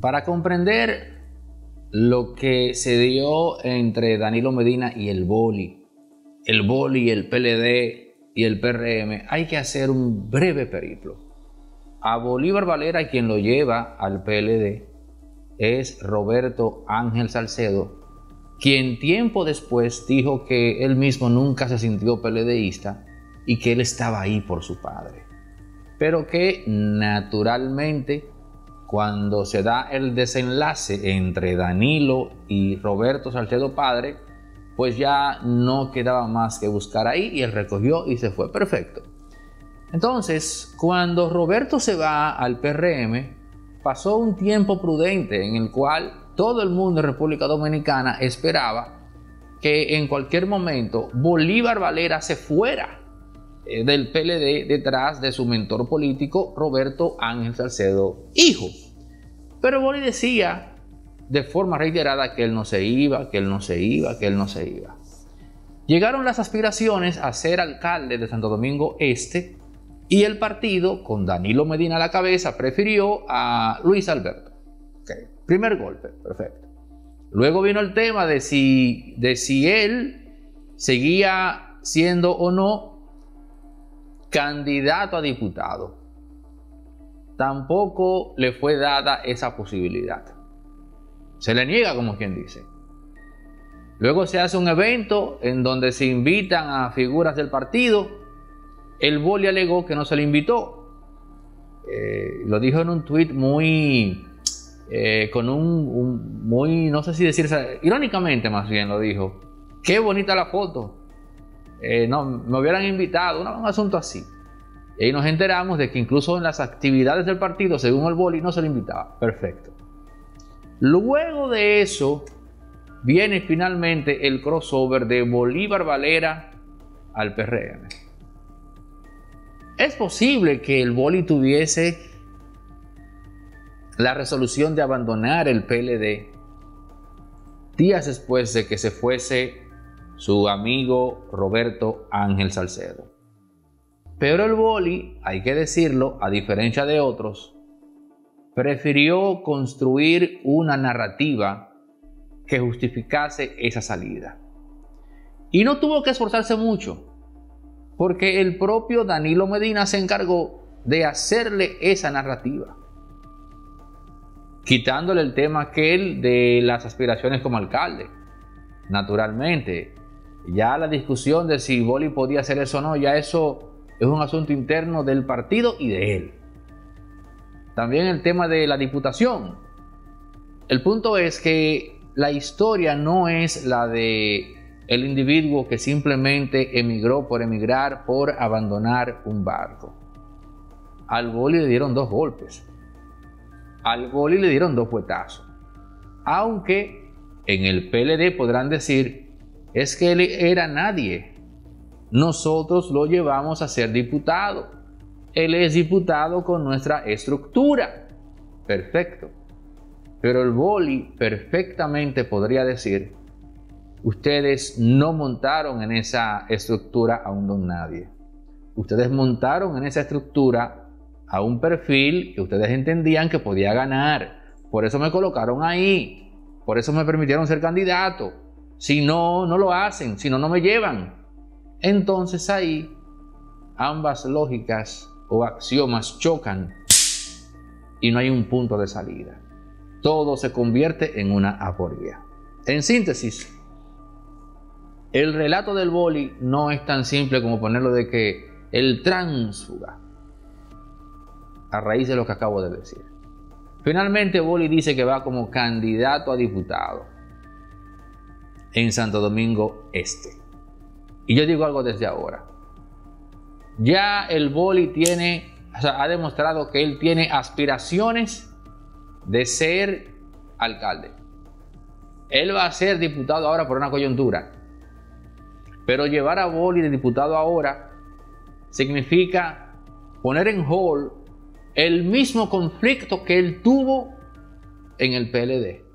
Para comprender lo que se dio entre Danilo Medina y el Boli, el Boli, el PLD y el PRM, hay que hacer un breve periplo. A Bolívar Valera, quien lo lleva al PLD, es Roberto Ángel Salcedo, quien tiempo después dijo que él mismo nunca se sintió PLDista y que él estaba ahí por su padre. Pero que naturalmente cuando se da el desenlace entre Danilo y Roberto Salcedo padre, pues ya no quedaba más que buscar ahí y él recogió y se fue perfecto. Entonces, cuando Roberto se va al PRM, pasó un tiempo prudente en el cual todo el mundo en República Dominicana esperaba que en cualquier momento Bolívar Valera se fuera del PLD detrás de su mentor político Roberto Ángel Salcedo, hijo. Pero Bolí decía de forma reiterada que él no se iba, que él no se iba, que él no se iba. Llegaron las aspiraciones a ser alcalde de Santo Domingo Este y el partido, con Danilo Medina a la cabeza, prefirió a Luis Alberto. Primer golpe, perfecto. Luego vino el tema de si, de si él seguía siendo o no candidato a diputado. Tampoco le fue dada esa posibilidad. Se le niega, como quien dice. Luego se hace un evento en donde se invitan a figuras del partido. El Boli alegó que no se le invitó. Eh, lo dijo en un tuit muy, eh, con un, muy, no sé si decir, irónicamente más bien lo dijo. Qué bonita la foto. Eh, no, me hubieran invitado, un asunto así. Y ahí nos enteramos de que incluso en las actividades del partido, según el boli, no se le invitaba. Perfecto. Luego de eso, viene finalmente el crossover de Bolívar Valera al PRM. Es posible que el boli tuviese la resolución de abandonar el PLD días después de que se fuese su amigo Roberto Ángel Salcedo. Pero el boli, hay que decirlo, a diferencia de otros, prefirió construir una narrativa que justificase esa salida. Y no tuvo que esforzarse mucho, porque el propio Danilo Medina se encargó de hacerle esa narrativa, quitándole el tema aquel de las aspiraciones como alcalde. Naturalmente, ya la discusión de si Boli podía hacer eso o no, ya eso es un asunto interno del partido y de él. También el tema de la diputación. El punto es que la historia no es la de el individuo que simplemente emigró por emigrar, por abandonar un barco. Al Boli le dieron dos golpes. Al Boli le dieron dos puetazos. Aunque en el PLD podrán decir es que él era nadie. Nosotros lo llevamos a ser diputado. Él es diputado con nuestra estructura. Perfecto. Pero el boli perfectamente podría decir, ustedes no montaron en esa estructura a un don nadie. Ustedes montaron en esa estructura a un perfil que ustedes entendían que podía ganar. Por eso me colocaron ahí. Por eso me permitieron ser candidato si no, no lo hacen, si no, no me llevan. Entonces ahí ambas lógicas o axiomas chocan y no hay un punto de salida. Todo se convierte en una aporía. En síntesis, el relato del boli no es tan simple como ponerlo de que el tránsfuga, a raíz de lo que acabo de decir. Finalmente, Boli dice que va como candidato a diputado en Santo Domingo Este. Y yo digo algo desde ahora. Ya el Boli tiene, ha demostrado que él tiene aspiraciones de ser alcalde. Él va a ser diputado ahora por una coyuntura. Pero llevar a Boli de diputado ahora significa poner en hall el mismo conflicto que él tuvo en el PLD.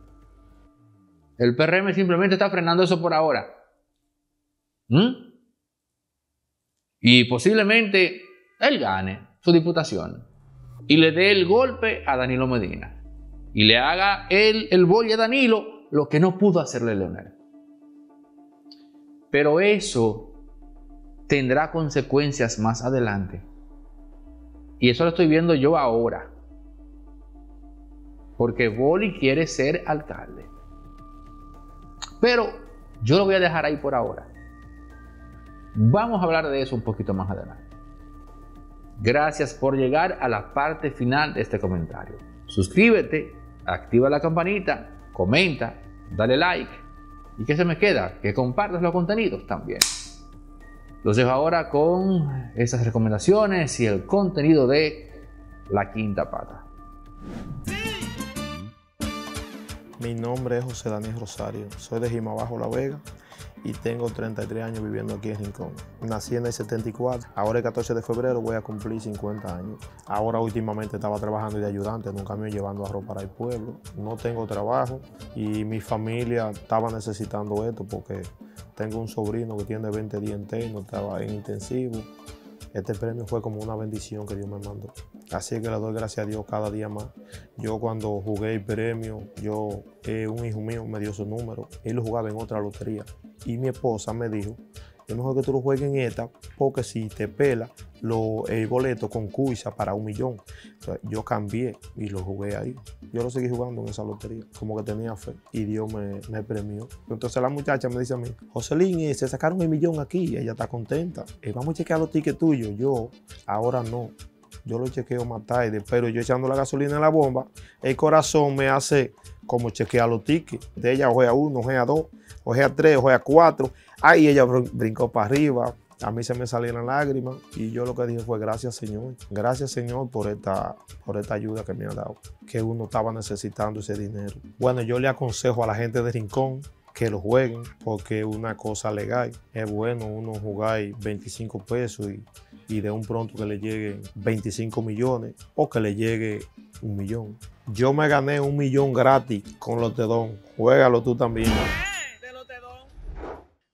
El PRM simplemente está frenando eso por ahora. ¿Mm? Y posiblemente él gane su diputación y le dé el golpe a Danilo Medina. y le haga él el boli a Danilo lo que no pudo hacerle Leonel. Pero eso tendrá consecuencias más adelante. Y eso lo estoy viendo yo ahora. Porque Boli quiere ser alcalde. Pero yo lo voy a dejar ahí por ahora. Vamos a hablar de eso un poquito más adelante. Gracias por llegar a la parte final de este comentario. Suscríbete, activa la campanita, comenta, dale like. ¿Y qué se me queda? Que compartas los contenidos también. Los dejo ahora con esas recomendaciones y el contenido de La Quinta Pata. Mi nombre es José Daniel Rosario, soy de Jimabajo La Vega y tengo 33 años viviendo aquí en Rincón. Nací en el 74, ahora el 14 de febrero voy a cumplir 50 años. Ahora últimamente estaba trabajando de ayudante en un camión llevando arroz para el pueblo. No tengo trabajo y mi familia estaba necesitando esto porque tengo un sobrino que tiene 20 días no estaba en intensivo. Este premio fue como una bendición que Dios me mandó. Así que le doy gracias a Dios cada día más. Yo cuando jugué el premio, yo, eh, un hijo mío me dio su número. Él lo jugaba en otra lotería. Y mi esposa me dijo, es mejor que tú lo juegues en esta, porque si te pela lo, el boleto con Cuisa para un millón. yo cambié y lo jugué ahí. Yo lo seguí jugando en esa lotería, como que tenía fe. Y Dios me, premió. Entonces la muchacha me dice a mí, Joselín, eh, se sacaron el millón aquí, ella está contenta. Eh, vamos a chequear los tickets tuyos. Yo, ahora no yo lo chequeo más tarde, pero yo echando la gasolina en la bomba, el corazón me hace como chequear los tickets. De ella a uno, a dos, a tres, a cuatro. Ahí ella brincó para arriba. A mí se me salieron lágrimas y yo lo que dije fue gracias Señor, gracias Señor por esta, por esta ayuda que me ha dado, que uno estaba necesitando ese dinero. Bueno, yo le aconsejo a la gente de Rincón que lo jueguen porque es una cosa legal. Es bueno uno jugar 25 pesos y y de un pronto que le lleguen 25 millones o que le llegue un millón. Yo me gané un millón gratis con los Tedón. Juégalo tú también.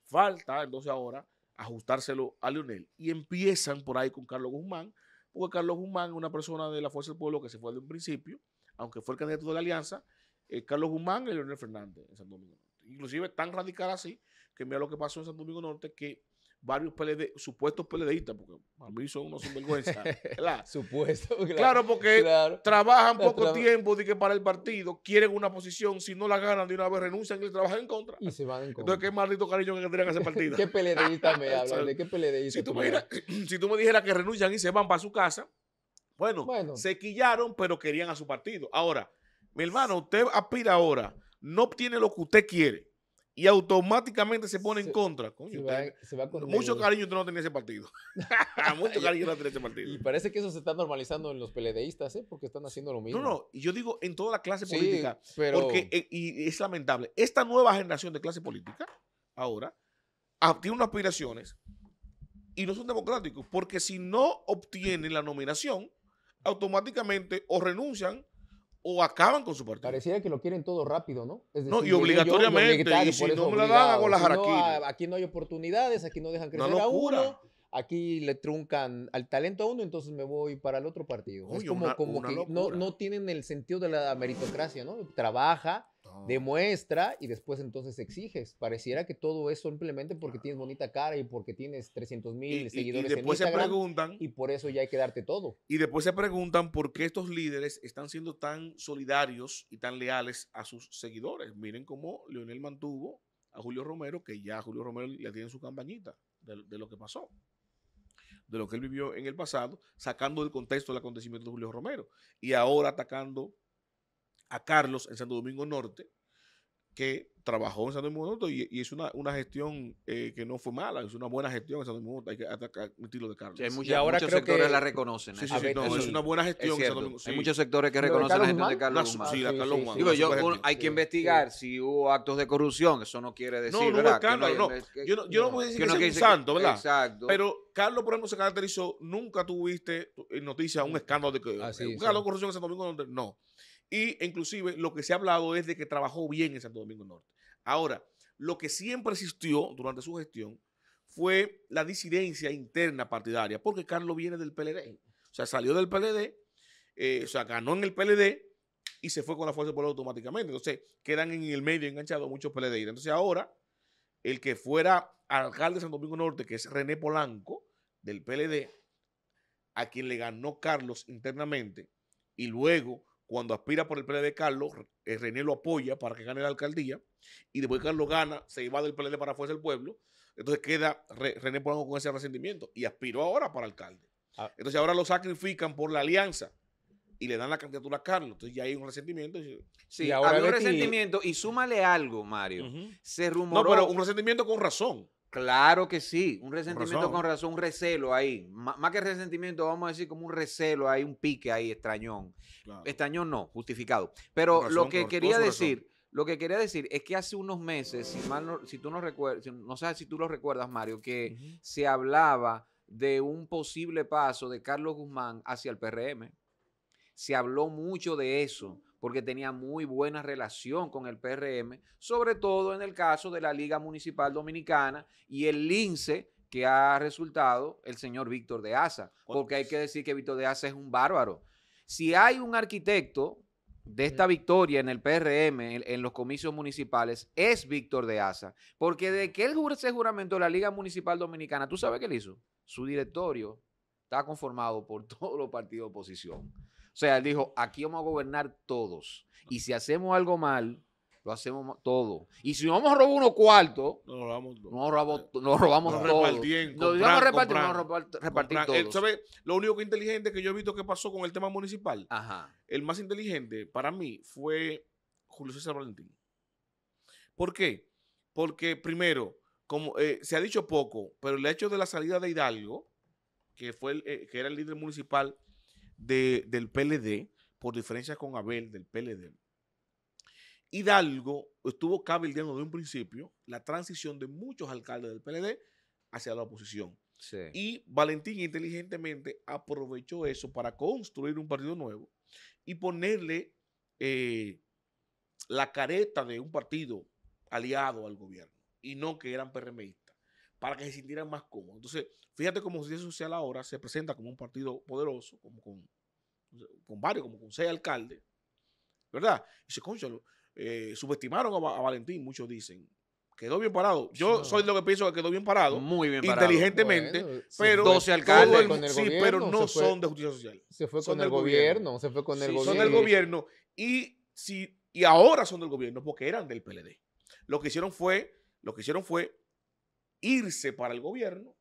Falta entonces ahora ajustárselo a Leonel. Y empiezan por ahí con Carlos Guzmán, porque Carlos Guzmán es una persona de la Fuerza del Pueblo que se fue de un principio, aunque fue el candidato de la alianza, eh, Carlos Guzmán y Leonel Fernández en San Domingo Norte. Inclusive tan radical así que mira lo que pasó en San Domingo Norte, que varios PLD, supuestos PLDistas, porque a mí son unos sinvergüenza. Supuesto, claro. claro porque trabajan poco tiempo de que para el partido, quieren una posición, si no la ganan de una vez renuncian y trabajan en contra. Y se van en contra. Entonces, qué maldito cariño que tendrían ese partido. ¿Qué PLDista me hablan? ¿De qué PLDista? Si tú, me si tú me dijeras que renuncian y se van para su casa, bueno, se quillaron, pero querían a su partido. Ahora, mi hermano, usted aspira ahora, no obtiene lo que usted quiere y automáticamente se pone en contra. mucho cariño usted no tenía ese partido. mucho cariño no tenía ese partido. Y parece que eso se está normalizando en los peledeístas, ¿eh? porque están haciendo lo mismo. No, no, y yo digo en toda la clase política, porque eh, y es lamentable. Esta nueva generación de clase política, ahora, tiene unas aspiraciones y no son democráticos, porque si no obtienen la nominación, automáticamente o renuncian o acaban con su partido. Pareciera que lo quieren todo rápido, ¿no? no, y obligatoriamente. y si no me la dan, hago las si Aquí no hay oportunidades, aquí no dejan crecer a uno. Aquí le truncan al talento a uno, entonces me voy para el otro partido. es como, como que no, no, tienen el sentido de la meritocracia, ¿no? Trabaja, demuestra y después entonces exiges. Pareciera que todo es simplemente porque tienes bonita cara y porque tienes 300 mil seguidores y después en se preguntan y por eso ya hay que darte todo. Y después se preguntan por qué estos líderes están siendo tan solidarios y tan leales a sus seguidores. Miren cómo Leonel mantuvo a Julio Romero, que ya Julio Romero le tiene su campañita de, de lo que pasó de lo que él vivió en el pasado, sacando del contexto el acontecimiento de Julio Romero y ahora atacando a Carlos en Santo Domingo Norte, que trabajó en Santo Domingo Norte y, y es una, una gestión eh, que no fue mala, es una buena gestión en Santo Domingo Norte, hay que admitirlo de Carlos. Sí, hay muchos sectores la reconocen. Sí, sí, sí no, es una buena gestión en Santo Domingo. Hay muchos sectores que reconocen la gestión de Carlos Guzmán. Sí, la Carlos Guzmán. Digo, yo, hay que investigar si hubo actos de corrupción, eso no quiere decir, no, no, ¿verdad? Carlos, no, yo no, yo no voy a decir que, que es un santo, ¿verdad? Exacto. Pero Carlos, por ejemplo, se caracterizó, nunca tuviste en noticias un escándalo de que Carlos corrupción en Santo Domingo Norte, no. Y inclusive lo que se ha hablado es de que trabajó bien en Santo Domingo Norte. Ahora, lo que siempre existió durante su gestión fue la disidencia interna partidaria, porque Carlos viene del PLD. O sea, salió del PLD, eh, o sea, ganó en el PLD y se fue con la fuerza pueblo automáticamente. Entonces quedan en el medio enganchados muchos PLD. Entonces ahora, el que fuera alcalde de Santo Domingo Norte, que es René Polanco, del PLD, a quien le ganó Carlos internamente, y luego, cuando aspira por el PLD Carlos, eh, René lo apoya para que gane la alcaldía, y después Carlos gana, se va del PLD para Fuerza del Pueblo, entonces queda René Polanco con ese resentimiento, y aspiró ahora para alcalde. Ah. Entonces ahora lo sacrifican por la alianza y le dan la candidatura a Carlos. Entonces ya hay un resentimiento. Sí, ahora hay un resentimiento y súmale algo, Mario. Se rumoró. No, pero un resentimiento con razón. Claro que sí, un resentimiento con razón, un recelo ahí. más que resentimiento, vamos a decir como un recelo ahí, un pique ahí, extrañón. Extrañón no, justificado. Pero lo que quería decir, lo que quería decir es que hace unos meses, si, mal si tú no recuerdas, no sabes si tú lo recuerdas, Mario, que se hablaba de un posible paso de Carlos Guzmán hacia el PRM. Se habló mucho de eso porque tenía muy buena relación con el PRM, sobre todo en el caso de la Liga Municipal Dominicana y el lince que ha resultado el señor Víctor de Asa, porque hay que decir que Víctor de Asa es un bárbaro. Si hay un arquitecto de esta victoria en el PRM, en, los comicios municipales, es Víctor de Asa, porque de que él ese juramento de la Liga Municipal Dominicana, ¿tú sabes qué él hizo? Su directorio está conformado por todos los partidos de oposición. O sea, él dijo, aquí vamos a gobernar todos. Y si hacemos algo mal, lo hacemos todo. Y si vamos a robar unos cuartos, nos robamos, nos robamos, nos robamos nos todo. Nos vamos a repartir, nos repartir todos. Lo único que inteligente que yo he visto que pasó con el tema municipal, Ajá. el más inteligente para mí fue Julio César Valentín. ¿Por qué? Porque primero, como eh, se ha dicho poco, pero el hecho de la salida de Hidalgo, que fue el, eh, que era el líder municipal del PLD, por diferencias con Abel del PLD, Hidalgo estuvo cabildeando de un principio la transición de muchos alcaldes del PLD hacia la oposición. Y Valentín inteligentemente aprovechó eso para construir un partido nuevo y ponerle eh, la careta de un partido aliado al gobierno y no que eran PRMistas, para que se sintieran más cómodos. Entonces, fíjate cómo Justicia Social ahora se presenta como un partido poderoso, como con, con varios, como con seis alcaldes, ¿verdad? Y dice, conchalo, eh, subestimaron a, Valentín, muchos dicen. Quedó bien parado. Yo soy lo que pienso que quedó bien parado. Muy bien parado. Inteligentemente. pero 12 alcaldes. el sí, pero no son de justicia social. Se fue con el gobierno. Se fue con el gobierno. Son del gobierno. Y, si, y ahora son del gobierno porque eran del PLD. Lo que hicieron fue, lo que hicieron fue irse para el gobierno,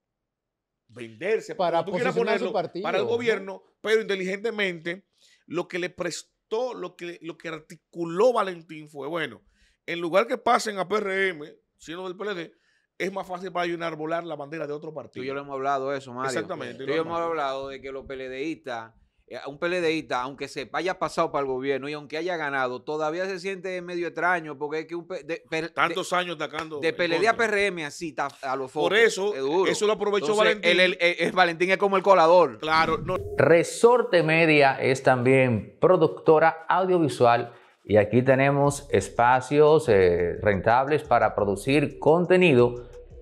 venderse para ponerlo partido, para el gobierno, pero inteligentemente lo que le prestó, lo que, lo que articuló Valentín fue, bueno, en lugar que pasen a PRM, siendo del PLD, es más fácil para ellos volar la bandera de otro partido. Tú y yo lo hemos hablado de eso, Mario. Exactamente. Tú y yo hemos hablado de que los PLDistas eh, un PLDista, aunque se haya pasado para el gobierno y aunque haya ganado, todavía se siente medio extraño porque es que un tantos años atacando de PLD a PRM así a los focos. Por eso, eso lo aprovechó Valentín. El, Valentín es como el colador. Claro, Resorte Media es también productora audiovisual y aquí tenemos espacios eh, rentables para producir contenido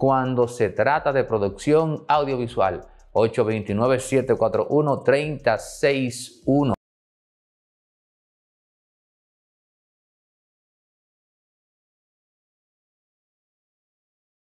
cuando se trata de producción audiovisual. 829-741-361.